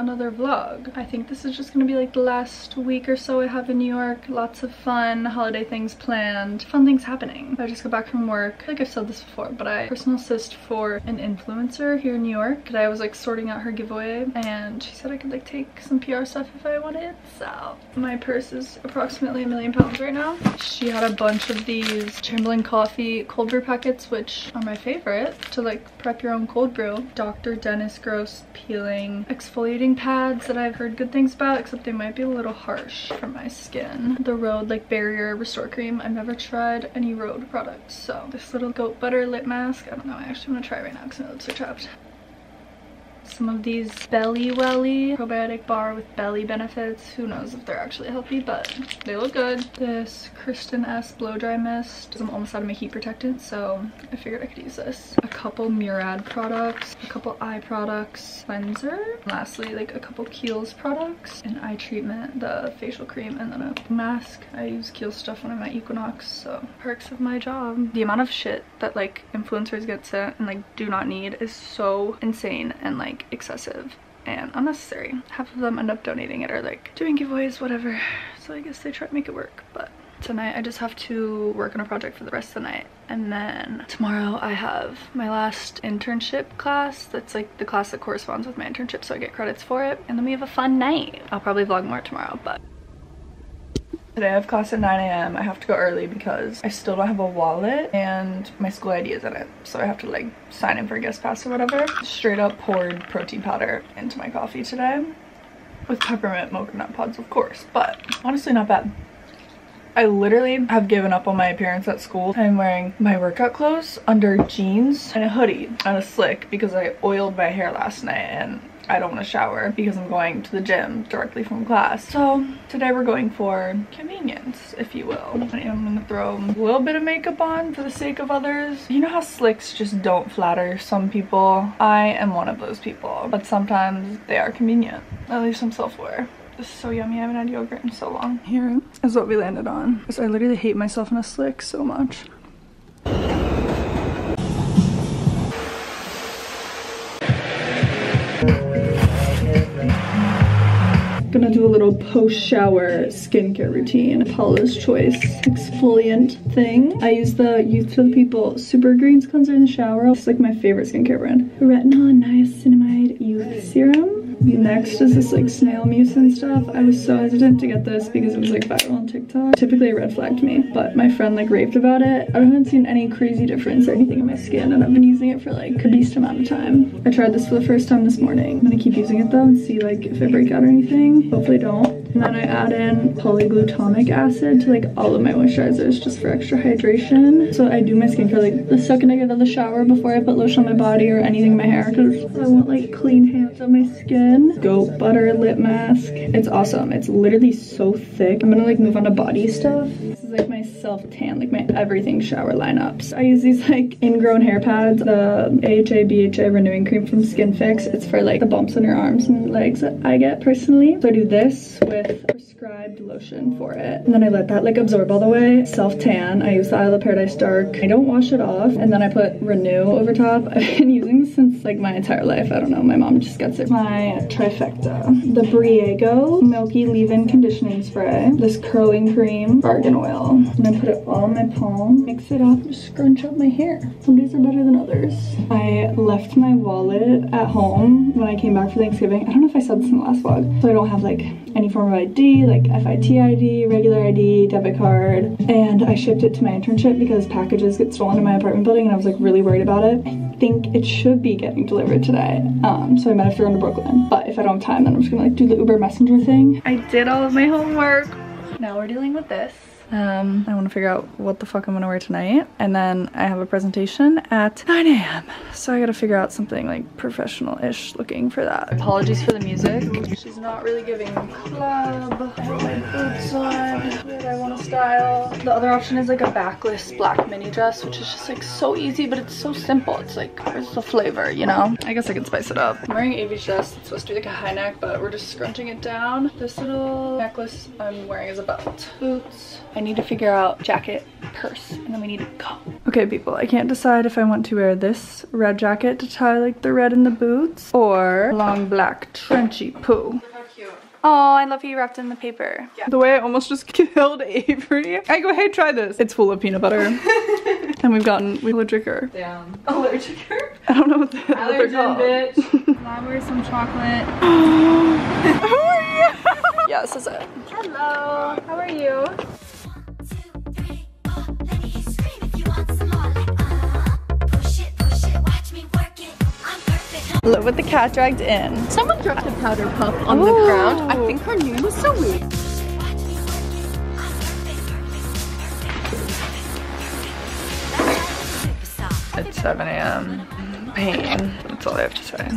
another vlog. I think this is just gonna be like the last week or so I have in New York. Lots of fun holiday things planned, fun things happening. I just got back from work. Think I've said this before, but I personal assist for an influencer here in New York. And I was like sorting out her giveaway and she said I could like take some PR stuff if I wanted. So my purse is approximately a million pounds right now. She had a bunch of these Chamberlain coffee cold brew packets, which are my favorite to like prep your own cold brew. Dr. Dennis Gross peeling exfoliating pads that I've heard good things about, except they might be a little harsh for my skin. The Rhode like barrier restore cream. I've never tried any Rhode products. So this little goat butter lip mask. I don't know. I actually want to try right now because my lips are chapped some of these Belly Welly probiotic bar with belly benefits. Who knows if they're actually healthy, but they look good. This Kristin Ess blow dry mist. I'm almost out of my heat protectant, so I figured I could use this. A couple Murad products, a couple eye products, cleanser. Lastly, like a couple Kiehl's products, an eye treatment, the facial cream, and then a mask. I use Kiehl's stuff when I'm at Equinox, so perks of my job. The amount of shit that like influencers get sent and like do not need is so insane and like like excessive. And unnecessary. Half of them end up donating it or like doing giveaways, whatever. So I guess they try to make it work, but tonight I just have to work on a project for the rest of the night. And then tomorrow I have my last internship class. That's like the class that corresponds with my internship so I get credits for it. And then we have a fun night. I'll probably vlog more tomorrow but Today I have class at 9 a.m. I have to go early because I still don't have a wallet and my school ID is in it. So I have to like sign in for a guest pass or whatever. Straight up poured protein powder into my coffee today with peppermint mocha nut pods of course, but honestly not bad. I literally have given up on my appearance at school. I'm wearing my workout clothes under jeans and a hoodie and a slick because I oiled my hair last night and I don't want to shower because I'm going to the gym directly from class. So today we're going for convenience, if you will. I am going to throw a little bit of makeup on for the sake of others. You know how slicks just don't flatter some people? I am one of those people, but sometimes they are convenient. At least I'm self-aware. This is so yummy. I haven't had yogurt in so long. Here is what we landed on. Because I literally hate myself in a slick so much. Gonna do a little post-shower skincare routine. Paula's Choice exfoliant thing. I use the Youth to the People Super Greens cleanser in the shower. It's like my favorite skincare brand. Retinol niacinamide youth serum. Next is this like snail mucin stuff. I was so hesitant to get this because it was like viral on TikTok. Typically it red flagged me, but my friend like raved about it. I haven't seen any crazy difference or anything in my skin and I've been using it for like a decent amount of time. I tried this for the first time this morning. I'm gonna keep using it though and see like if I break out or anything. Hopefully don't. And then I add in polyglutamic acid to like all of my moisturizers just for extra hydration. So I do my skincare like the second I get out of the shower before I put lotion on my body or anything in my hair because I want like clean hands on my skin. Goat butter lip mask. It's awesome. It's literally so thick. I'm gonna like move on to body stuff. This is like my self tan, like my everything shower lineups. I use these like ingrown hair pads, the AHA BHA renewing cream from Skin Fix. It's for like the bumps on your arms and legs that I get personally. So I do this with with prescribed lotion for it. And then I let that like absorb all the way. Self-tan, I use the of Paradise Dark. I don't wash it off. And then I put Renew over top. I've been using this since like my entire life. I don't know, my mom just gets it. My trifecta. The Briogeo Milky Leave-In Conditioning Spray. This curling cream, argan oil. And I put it all in my palm. Mix it up, just scrunch up my hair. Some days are better than others. I left my wallet at home when I came back for Thanksgiving. I don't know if I said this in the last vlog. So I don't have like any form of ID, like FIT ID, regular ID, debit card, and I shipped it to my internship because packages get stolen in my apartment building and I was like really worried about it. I think it should be getting delivered today, um, so I might have to run to Brooklyn. But if I don't have time, then I'm just gonna like do the Uber Messenger thing. I did all of my homework. Now we're dealing with this. Um, I want to figure out what the fuck I'm gonna wear tonight. And then I have a presentation at 9 a.m. So I gotta figure out something like professional-ish looking for that. Apologies for the music. She's not really giving club. I have my boots on that I want to style. The other option is like a backless black mini dress, which is just like so easy, but it's so simple. It's like, where's the flavor, you know? I guess I can spice it up. I'm wearing Avi's dress. It's supposed to be like a high neck, but we're just scrunching it down. This little necklace I'm wearing is a belt. Boots. I I need to figure out jacket, purse, and then we need to go. Okay, people, I can't decide if I want to wear this red jacket to tie like the red in the boots or long black trenchy poo. Oh, I love how you wrapped in the paper. Yeah. The way I almost just killed Avery. I go, hey, try this. It's full of peanut butter. and we've gotten we allergic Damn. Allergic I don't know what, the, what they're called. bitch. now wear some chocolate. Who are you? yeah, this is it. Hello. How are you? Look what the cat dragged in. Someone dropped a powder puff on Ooh. the ground. I think her name is Zoe. It's 7 a.m. Pain. That's all I have to say.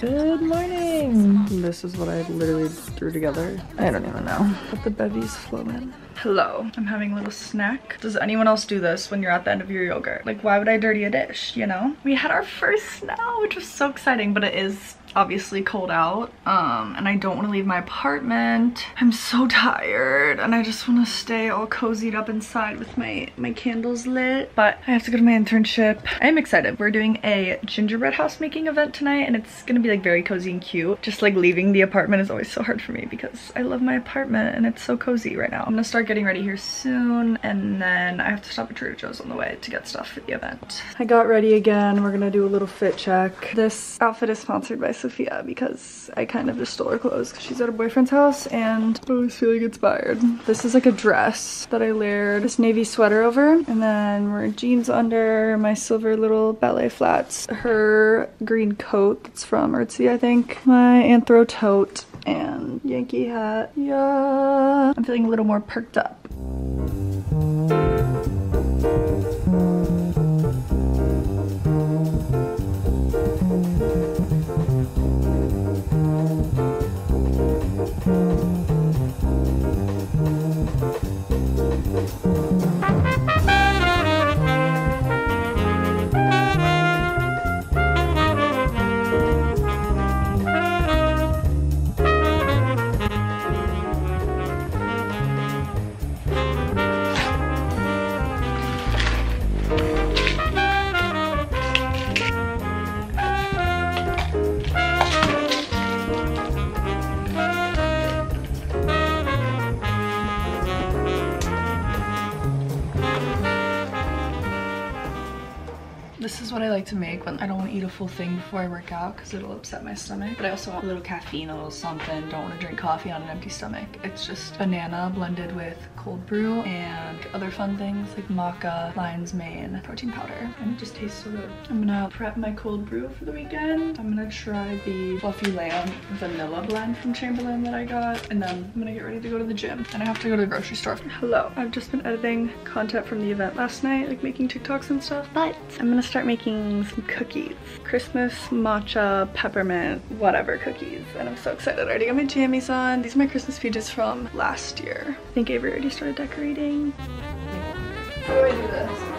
Good morning. This is what I literally threw together. I don't even know. But the bevies flow in. Hello, I'm having a little snack. Does anyone else do this when you're at the end of your yogurt? Like why would I dirty a dish, you know? We had our first snow, which was so exciting, but it is obviously cold out um, and I don't want to leave my apartment. I'm so tired and I just want to stay all cozied up inside with my, my candles lit. But I have to go to my internship. I am excited. We're doing a gingerbread house making event tonight and it's going to be like very cozy and cute. Just like leaving the apartment is always so hard for me because I love my apartment and it's so cozy right now. I'm gonna start getting ready here soon and then I have to stop at Trader Joe's on the way to get stuff for the event. I got ready again. We're gonna do a little fit check. This outfit is sponsored by Sophia because I kind of just stole her clothes because she's at her boyfriend's house and I always feeling inspired. This is like a dress that I layered this navy sweater over and then wearing jeans under, my silver little ballet flats, her green coat that's from Aritzia I think, my anthro tote and Yankee hat. Yeah, I'm feeling a little more perked up. To make when I don't want to eat a full thing before I work out because it'll upset my stomach. But I also want a little caffeine, a little something. Don't want to drink coffee on an empty stomach. It's just banana blended with cold brew and other fun things like maca, lion's mane, protein powder. And it just tastes so good. I'm gonna prep my cold brew for the weekend. I'm gonna try the Fluffy Lamb vanilla blend from Chamberlain that I got. And then I'm gonna get ready to go to the gym. And I have to go to the grocery store. Hello. I've just been editing content from the event last night, like making TikToks and stuff. But I'm gonna start making some cookies. Christmas matcha peppermint whatever cookies and I'm so excited. I already got my jammies on. These are my Christmas pages from last year. I think Avery already started decorating. How do I do this?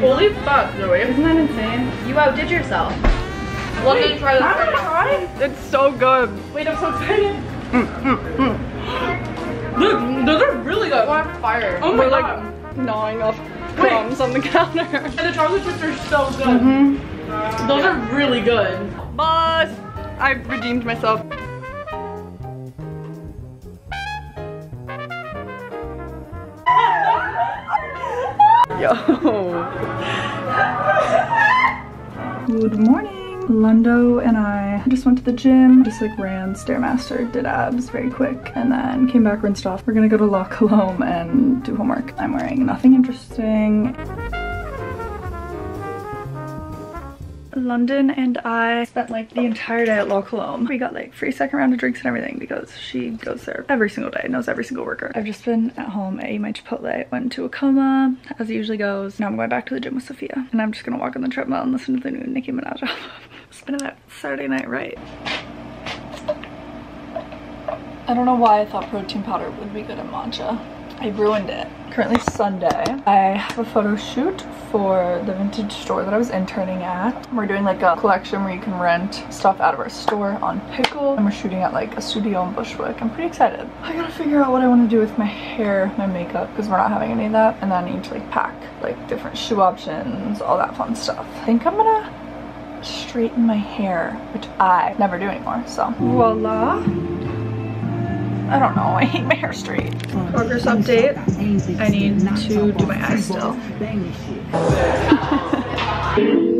Holy fuck, Zoe. Isn't that insane? You outdid yourself. London, try this. I'm try. It's so good. Wait, I'm so excited. Look, those are really good. On fire. Oh my We're god. like gnawing off crumbs on the counter. and the chocolate chips are so good. Mm-hmm. Those are really good. Boss! I've redeemed myself. Yo. Good morning. Lundo and I just went to the gym, just like ran Stairmaster, did abs very quick, and then came back, rinsed off. We're gonna go to La Colombe and do homework. I'm wearing nothing interesting. London and I spent like the entire day at La Colombe. We got like free second round of drinks and everything because she goes there every single day, knows every single worker. I've just been at home, I ate my Chipotle, went to a coma, as it usually goes. Now I'm going back to the gym with Sophia and I'm just gonna walk on the treadmill and listen to the new Nicki Minaj album. Spending that Saturday night right. I don't know why I thought protein powder would be good in matcha. I ruined it. Currently Sunday. I have a photo shoot for the vintage store that I was interning at. We're doing like a collection where you can rent stuff out of our store on Pickle. And we're shooting at like a studio in Bushwick. I'm pretty excited. I gotta figure out what I want to do with my hair, my makeup, because we're not having any of that. And then I need to like pack like different shoe options, all that fun stuff. I think I'm gonna straighten my hair, which I never do anymore, so. Voila. I don't know, I hate my hair straight. Progress update. I need to do my eyes still.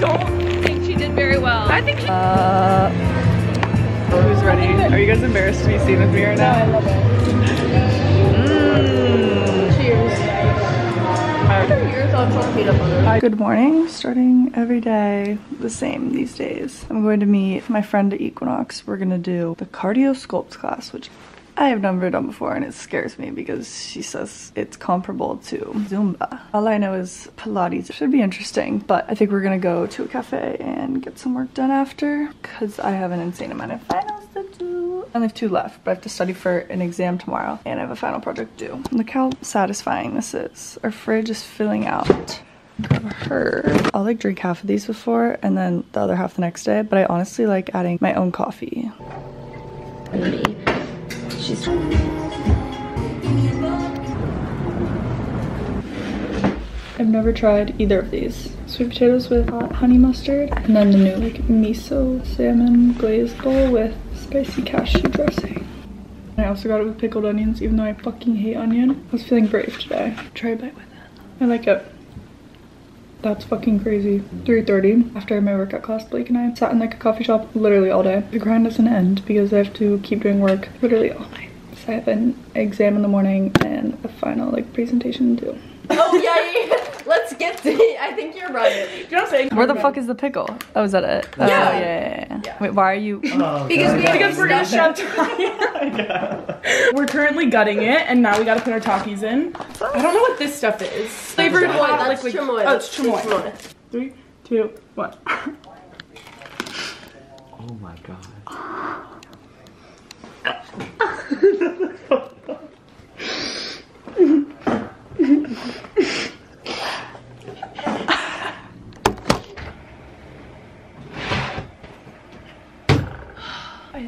don't think she did very well. I think she- Uh, who's ready? Are you guys embarrassed to be seen with me right now? I love it. Good morning. Starting every day the same these days. I'm going to meet my friend at Equinox. We're gonna do the cardio sculpt class, which I have never done before and it scares me because she says it's comparable to Zumba. All I know is Pilates. It should be interesting, but I think we're gonna go to a cafe and get some work done after because I have an insane amount of finals to do. I only have two left, but I have to study for an exam tomorrow and I have a final project due. Look how satisfying this is. Our fridge is filling out. Her. I'll like drink half of these before and then the other half the next day, but I honestly like adding my own coffee. She's I've never tried either of these. Sweet potatoes with hot honey mustard, and then the new like miso salmon glazed bowl with spicy cashew dressing. I also got it with pickled onions, even though I fucking hate onion. I was feeling brave today. Try a bite with it. I like it. That's fucking crazy. 3.30 after my workout class, Blake and I sat in like a coffee shop literally all day. The grind doesn't end because I have to keep doing work literally all night. So I have an exam in the morning and a final like presentation due. Oh yeah. Let's get to. I think you're right. You know what I'm saying? Where the fuck is the pickle? Oh, is that it? Uh, oh, yeah, yeah, yeah. Wait, why are you? Oh, because we Because we're gonna stuff. shove We're currently gutting it, and now we gotta put our Takis in. I don't know what this stuff is. Flavored Chamoy, hot that's liquid. chamoy. Oh, it's That's chamoy. Three, two, one. Oh my god.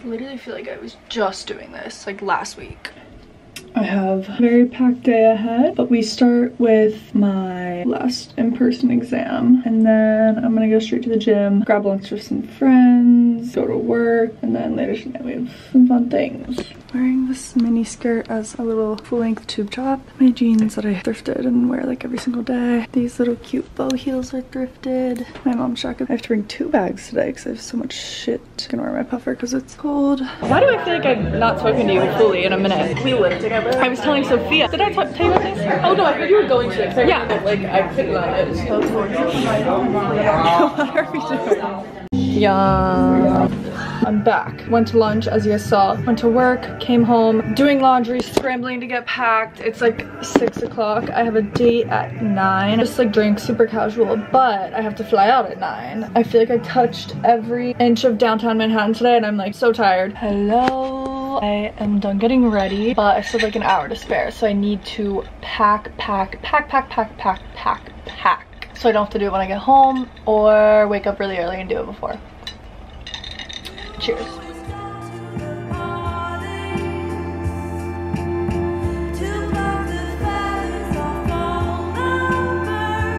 literally feel like I was just doing this like last week. I have a very packed day ahead, but we start with my last in-person exam and then I'm gonna go straight to the gym, grab lunch with some friends, go to work, and then later tonight we have some fun things. Wearing this mini skirt as a little full-length tube top. My jeans that I thrifted and wear like every single day. These little cute bow heels are thrifted. My mom's jacket. I have to bring two bags today because I have so much shit. I'm gonna wear my puffer because it's cold. Why do I feel like I've not spoken to you fully in a minute? We live together. I was telling Sophia. Did I t- tell you about this? Oh no, I heard you were going to it. 'cause I Yeah. remember, Like I couldn't let it. what are we doing? Yeah. I'm back. Went to lunch, as you saw. Went to work, came home, doing laundry, scrambling to get packed. It's like six o'clock. I have a date at nine. Just like drink super casual, but I have to fly out at nine. I feel like I touched every inch of downtown Manhattan today and I'm like so tired. Hello. I am done getting ready, but I still have like an hour to spare. So I need to pack, pack, pack, pack, pack, pack, pack, pack. So I don't have to do it when I get home or wake up really early and do it before. Cheers.